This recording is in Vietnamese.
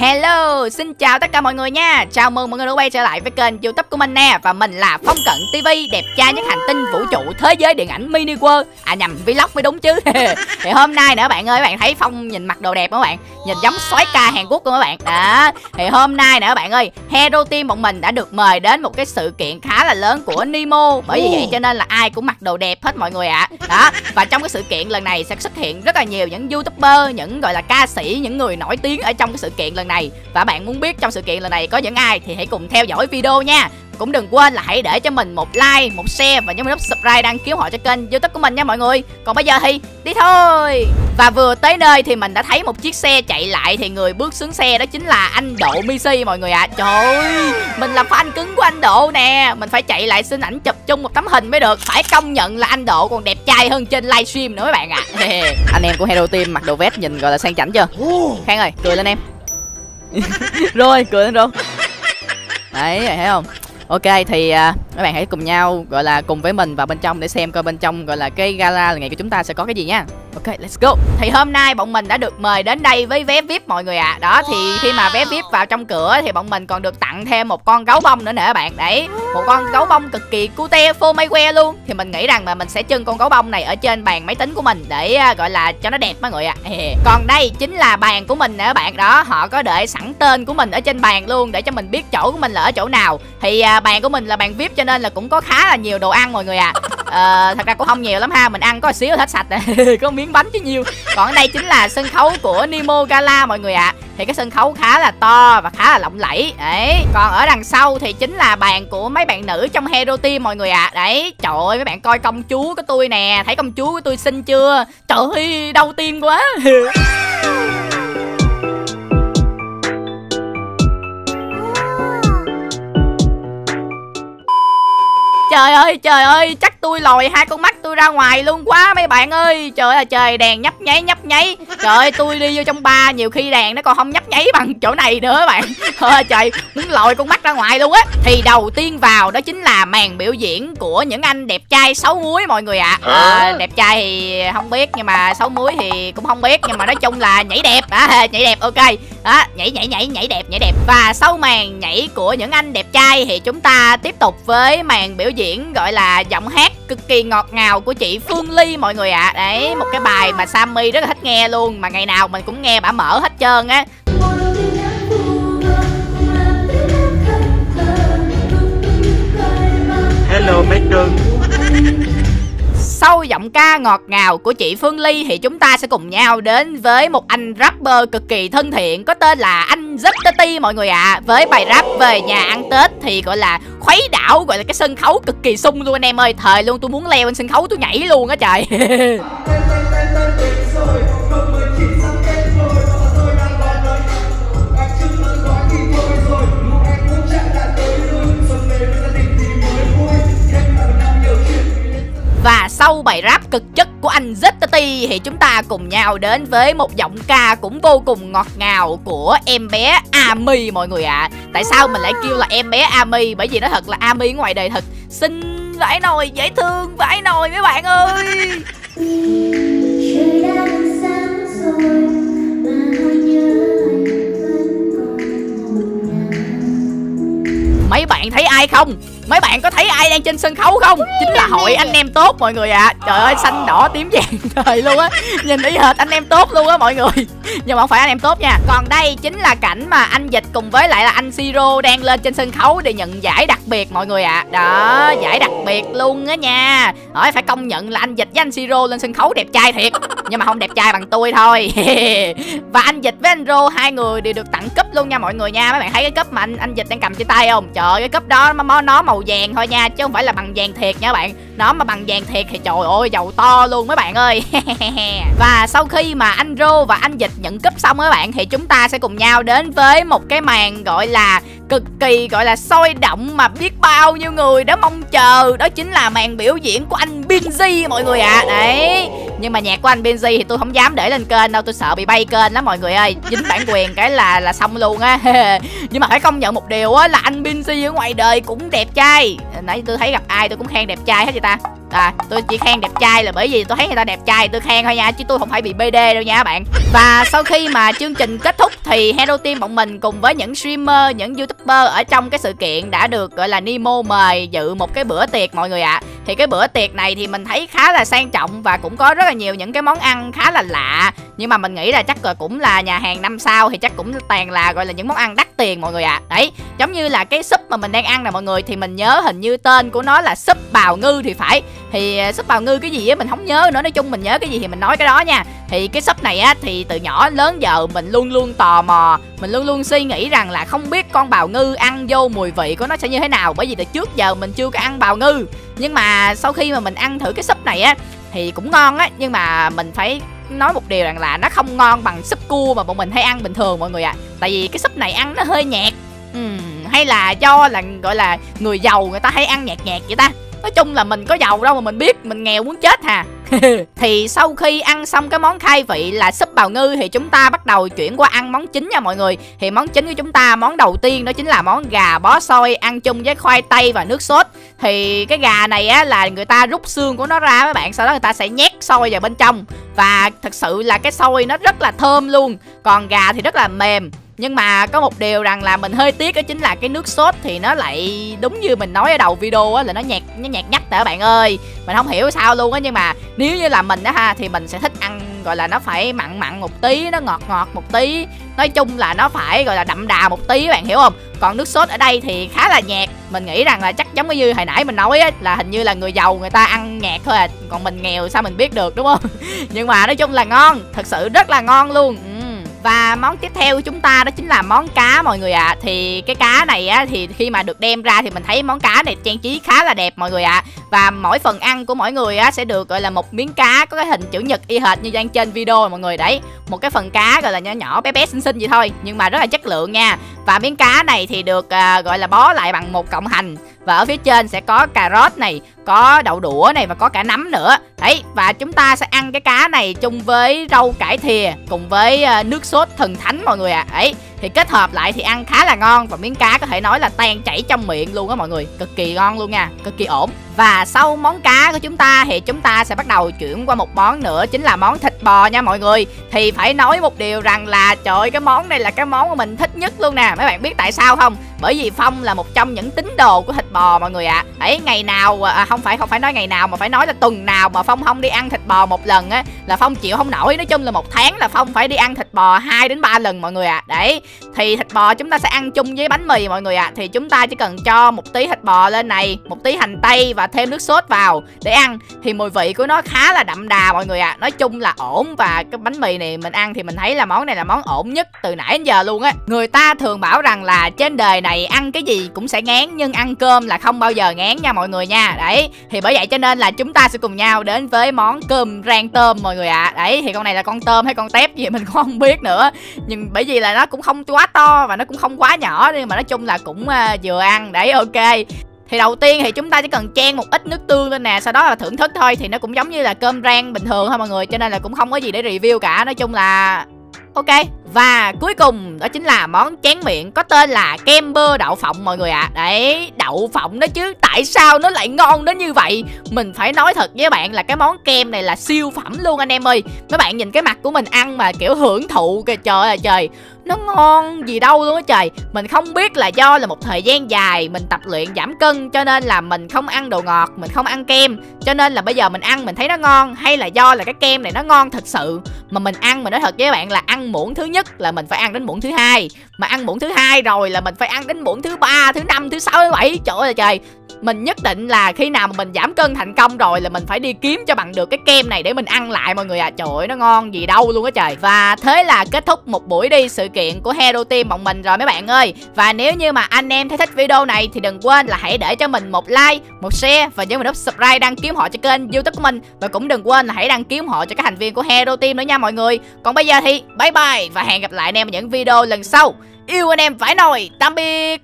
Hello, xin chào tất cả mọi người nha. Chào mừng mọi người đã quay trở lại với kênh youtube của mình nè Và mình là Phong Cận TV Đẹp trai nhất hành tinh vũ trụ thế giới điện ảnh mini world. À nhầm, vlog mới đúng chứ. Thì hôm nay nữa bạn ơi, bạn thấy Phong nhìn mặc đồ đẹp không các bạn? Nhìn giống soái ca Hàn Quốc của các bạn. Đó, thì hôm nay nữa bạn ơi Hero Team bọn mình đã được mời đến một cái sự kiện khá là lớn của Nemo. Bởi vì vậy cho nên là ai cũng mặc đồ đẹp hết mọi người ạ. À. Đó, và trong cái sự kiện lần này sẽ xuất hiện rất là nhiều những youtuber Những gọi là ca sĩ, những người nổi tiếng ở trong cái sự kiện lần này Và bạn muốn biết trong sự kiện lần này có những ai thì hãy cùng theo dõi video nha. Cũng đừng quên là hãy để cho mình một like, một share và nhấn nút subscribe đăng ký họ cho kênh youtube của mình nha mọi người. Còn bây giờ thì đi thôi. Và vừa tới nơi thì mình đã thấy một chiếc xe chạy lại Thì người bước xuống xe đó chính là anh Độ Misi mọi người ạ. À. Trời ơi, mình là fan cứng của anh Độ nè. Mình phải chạy lại xin ảnh chụp chung một tấm hình mới được. Phải công nhận là anh Độ còn đẹp trai hơn trên livestream nữa mấy bạn ạ. À. Anh em của Hero Team mặc đồ vest nhìn gọi là sang chảnh chưa? Khang ơi, cười lên em Rồi, cười lên rồi. Đấy, thấy không? Ok thì uh, các bạn hãy cùng nhau gọi là cùng với mình vào bên trong để xem coi bên trong gọi là cái gala ngày của chúng ta sẽ có cái gì nha. Ok let's go. Thì hôm nay bọn mình đã được mời đến đây với vé VIP mọi người ạ. À. Đó thì khi mà vé VIP vào trong cửa thì bọn mình còn được tặng thêm một con gấu bông nữa nè các bạn. Đấy một con gấu bông cực kỳ cute phô mây que luôn. Thì mình nghĩ rằng là mình sẽ trưng con gấu bông này ở trên bàn máy tính của mình Để uh, gọi là cho nó đẹp mọi người ạ. À. Còn đây chính là bàn của mình nè các bạn. Đó họ có để sẵn tên của mình ở trên bàn luôn Để cho mình biết chỗ của mình là ở chỗ nào. Thì uh, bàn của mình là bàn VIP cho nên là cũng có khá là nhiều đồ ăn mọi người ạ. à à, Thật ra cũng không nhiều lắm ha Mình ăn có xíu hết sạch Có miếng bánh chứ nhiều. Còn ở đây chính là sân khấu của Nemo Gala mọi người ạ. À. thì cái sân khấu khá là to và khá là lộng lẫy. Đấy còn ở đằng sau thì chính là bàn của mấy bạn nữ trong Hero Team mọi người ạ. À. đấy trời ơi mấy bạn coi công chúa của tôi nè. Thấy công chúa của tôi xinh chưa? Trời ơi đau tim quá. Trời ơi trời ơi chắc tôi lòi hai con mắt tôi ra ngoài luôn quá mấy bạn ơi. Trời ơi trời đèn nhấp nháy nhấp nháy. Trời ơi tôi đi vô trong ba nhiều khi đèn nó còn không nhấp nháy bằng chỗ này nữa bạn. Ôi trời muốn lòi con mắt ra ngoài luôn á. Thì đầu tiên vào đó chính là màn biểu diễn của những anh đẹp trai xấu muối mọi người ạ. À. à, Đẹp trai thì không biết nhưng mà xấu muối thì cũng không biết Nhưng mà nói chung là nhảy đẹp. À, Nhảy đẹp ok đó, nhảy nhảy nhảy nhảy đẹp nhảy đẹp Và sau màn nhảy của những anh đẹp trai thì chúng ta tiếp tục với màn biểu diễn gọi là giọng hát cực kỳ ngọt ngào của chị Phương Ly, mọi người ạ à. Đấy, một cái bài mà Sammy rất là thích nghe luôn, Mà ngày nào mình cũng nghe bả mở hết trơn á sau giọng ca ngọt ngào của chị Phương Ly thì chúng ta sẽ cùng nhau đến với một anh rapper cực kỳ thân thiện, có tên là anh Ztati mọi người ạ. À. Với bài rap về nhà ăn Tết thì gọi là khuấy đảo, gọi là cái sân khấu cực kỳ sung luôn anh em ơi. Thời luôn, tôi muốn leo lên sân khấu tôi nhảy luôn á trời. sau bài rap cực chất của anh ZTT thì chúng ta cùng nhau đến với một giọng ca cũng vô cùng ngọt ngào của em bé Ami mọi người ạ. À. Tại sao mình lại kêu là em bé Ami? Bởi vì nó thật là Ami ngoài đời thật xinh vãi nồi dễ thương vãi nồi mấy bạn ơi. Mấy bạn thấy ai không? Mấy bạn có thấy ai đang trên sân khấu không? Chính là hội anh em tốt mọi người ạ. À. Trời ơi xanh đỏ tím vàng trời luôn á. Nhìn y hệt anh em tốt luôn á mọi người. Nhưng mà không phải anh em tốt nha. Còn đây chính là cảnh mà anh Dịch cùng với lại là anh Siro đang lên trên sân khấu để nhận giải đặc biệt mọi người ạ. À. Đó giải đặc biệt luôn á nha. Hỏi phải công nhận là anh Dịch với anh Siro lên sân khấu đẹp trai thiệt. Nhưng mà không đẹp trai bằng tôi thôi. Và anh Dịch với anh Rô hai người đều được tặng cúp luôn nha mọi người nha. Mấy bạn thấy cái cúp mà anh anh Dịch đang cầm trên tay không? Trời cái cúp đó nó, nó màu vàng thôi nha, Chứ không phải là bằng vàng thiệt nha bạn. Nó mà bằng vàng thiệt thì trời ơi dầu to luôn mấy bạn ơi. Và sau khi mà anh Rô và anh Dịch nhận cúp xong các bạn, Thì chúng ta sẽ cùng nhau đến với một cái màn gọi là cực kỳ gọi là sôi động mà biết bao nhiêu người đã mong chờ. Đó chính là màn biểu diễn của anh Binzy mọi người ạ. À. đấy nhưng mà nhạc của anh Benji thì tôi không dám để lên kênh đâu, tôi sợ bị bay kênh lắm mọi người ơi. Dính bản quyền cái là là xong luôn á. Nhưng mà phải công nhận một điều á, là anh Benji ở ngoài đời cũng đẹp trai. Nãy tôi thấy gặp ai tôi cũng khen đẹp trai hết vậy ta à tôi chỉ khen đẹp trai là bởi vì tôi thấy người ta đẹp trai, tôi khen thôi nha, chứ tôi không phải bị bd đâu nha các bạn và sau khi mà chương trình kết thúc thì hero team bọn mình cùng với những streamer, những youtuber ở trong cái sự kiện đã được, gọi là, nemo mời dự một cái bữa tiệc mọi người ạ à. thì cái bữa tiệc này thì mình thấy khá là sang trọng và cũng có rất là nhiều những cái món ăn khá là lạ nhưng mà mình nghĩ là chắc là cũng là nhà hàng năm sao thì chắc cũng toàn là, gọi là, những món ăn đắt tiền mọi người ạ à. đấy, giống như là cái súp mà mình đang ăn nè mọi người, thì mình nhớ hình như tên của nó là súp bào ngư thì phải thì à, shop súp bào ngư cái gì á mình không nhớ nữa nói chung mình nhớ cái gì thì mình nói cái đó nha. Thì cái súp này á thì từ nhỏ lớn giờ mình luôn luôn tò mò mình luôn luôn suy nghĩ rằng là không biết con bào ngư ăn vô mùi vị của nó sẽ như thế nào bởi vì từ trước giờ mình chưa có ăn bào ngư. Nhưng mà sau khi mà mình ăn thử cái súp này á thì cũng ngon á nhưng mà mình phải nói một điều rằng là nó không ngon bằng súp cua mà bọn mình hay ăn bình thường mọi người ạ. À. tại vì cái súp này ăn nó hơi nhạt ừ, hay là do là gọi là người giàu người ta hay ăn nhạt nhạt vậy ta? Nói chung là mình có giàu đâu mà mình biết mình nghèo muốn chết hà. Thì sau khi ăn xong cái món khai vị là súp bào ngư thì chúng ta bắt đầu chuyển qua ăn món chính nha mọi người. Thì món chính của chúng ta món đầu tiên đó chính là món gà bó xôi ăn chung với khoai tây và nước sốt. Thì cái gà này á là người ta rút xương của nó ra các bạn sau đó người ta sẽ nhét xôi vào bên trong. Và thật sự là cái xôi nó rất là thơm luôn còn gà thì rất là mềm nhưng mà có một điều rằng là mình hơi tiếc đó chính là cái nước sốt thì nó lại đúng như mình nói ở đầu video á, là nó nhạt nó nhạt nhách các bạn ơi. Mình không hiểu sao luôn á, nhưng mà nếu như là mình á ha, thì mình sẽ thích ăn, gọi là, nó phải mặn mặn một tí, nó ngọt ngọt một tí. Nói chung là nó phải, gọi là, đậm đà một tí, bạn hiểu không? Còn nước sốt ở đây thì khá là nhạt. Mình nghĩ rằng là chắc giống như hồi nãy mình nói á, là hình như là người giàu người ta ăn nhạt thôi à. Còn mình nghèo sao mình biết được, đúng không? Nhưng mà nói chung là ngon, thật sự rất là ngon luôn. Ừ và món tiếp theo của chúng ta đó chính là món cá mọi người ạ à. Thì cái cá này á thì khi mà được đem ra thì mình thấy món cá này trang trí khá là đẹp mọi người ạ à. Và mỗi phần ăn của mỗi người á sẽ được gọi là một miếng cá có cái hình chữ nhật y hệt như đang trên video mọi người đấy Một cái phần cá gọi là nhỏ nhỏ bé bé xinh xinh vậy thôi Nhưng mà rất là chất lượng nha Và miếng cá này thì được uh, gọi là bó lại bằng một cọng hành và ở phía trên sẽ có cà rốt này, có đậu đũa này và có cả nấm nữa. Đấy, và chúng ta sẽ ăn cái cá này chung với rau cải thìa cùng với ờ, nước sốt thần thánh mọi người ạ. À. ấy thì kết hợp lại thì ăn khá là ngon và miếng cá có thể nói là tan chảy trong miệng luôn á mọi người. Cực kỳ ngon luôn nha, cực kỳ ổn và sau món cá của chúng ta thì chúng ta sẽ bắt đầu chuyển qua một món nữa chính là món thịt bò nha mọi người thì phải nói một điều rằng là trời ơi cái món này là cái món mà mình thích nhất luôn nè mấy bạn biết tại sao không bởi vì phong là một trong những tín đồ của thịt bò mọi người ạ à. Đấy ngày nào à, à, không phải không phải nói ngày nào mà phải nói là tuần nào mà phong không đi ăn thịt bò một lần á là phong chịu không nổi nói chung là một tháng là phong phải đi ăn thịt bò hai đến ba lần mọi người ạ à. đấy thì thịt bò chúng ta sẽ ăn chung với bánh mì mọi người ạ à. thì chúng ta chỉ cần cho một tí thịt bò lên này một tí hành tây và và thêm nước sốt vào để ăn. Thì mùi vị của nó khá là đậm đà mọi người ạ. À. nói chung là ổn và cái bánh mì này mình ăn thì mình thấy là món này là món ổn nhất từ nãy đến giờ luôn á. Người ta thường bảo rằng là trên đời này ăn cái gì cũng sẽ ngán nhưng ăn cơm là không bao giờ ngán nha mọi người nha. Đấy thì bởi vậy cho nên là chúng ta sẽ cùng nhau đến với món cơm rang tôm mọi người ạ. À. đấy thì con này là con tôm hay con tép gì mình cũng không biết nữa. Nhưng bởi vì là nó cũng không quá to và nó cũng không quá nhỏ nhưng mà nói chung là cũng uh, vừa ăn. Đấy ok thì đầu tiên thì chúng ta chỉ cần chan một ít nước tương lên nè, sau đó là thưởng thức thôi, thì nó cũng giống như là cơm rang bình thường thôi mọi người, cho nên là cũng không có gì để review cả. Nói chung là ok và cuối cùng đó chính là món chén miệng có tên là kem bơ đậu phộng mọi người ạ. À. Đấy, đậu phộng đó chứ Tại sao nó lại ngon đến như vậy? Mình phải nói thật với bạn là cái món kem này là siêu phẩm luôn anh em ơi. Mấy bạn nhìn cái mặt của mình ăn mà kiểu hưởng thụ kìa trời ơi trời. Nó ngon gì đâu luôn á trời. Mình không biết là do là một thời gian dài Mình tập luyện giảm cân Cho nên là mình không ăn đồ ngọt Mình không ăn kem. Cho nên là bây giờ mình ăn mình thấy nó ngon Hay là do là cái kem này nó ngon thật sự? Mà mình ăn mình nói thật với bạn là ăn muỗng thứ nhất là mình phải ăn đến muỗng thứ hai. Mà ăn muỗng thứ hai rồi là mình phải ăn đến muỗng thứ ba Thứ năm, thứ sáu, thứ bảy. Trời ơi trời mình nhất định là khi nào mà mình giảm cân thành công rồi là mình phải đi kiếm cho bằng được cái kem này để mình ăn lại, mọi người à trời ơi, nó ngon gì đâu luôn á trời. Và thế là kết thúc một buổi đi sự kiện của Hero Team bọn mình rồi mấy bạn ơi. Và nếu như mà anh em thấy thích video này thì đừng quên là hãy để cho mình một like, một share và nhớ mình nút subscribe đăng ký họ cho kênh youtube của mình. Và cũng đừng quên là hãy đăng ký họ cho các thành viên của Hero Team nữa nha mọi người. Còn bây giờ thì bye bye và hẹn gặp lại anh em ở những video lần sau. Yêu anh em phải nồi, tạm biệt.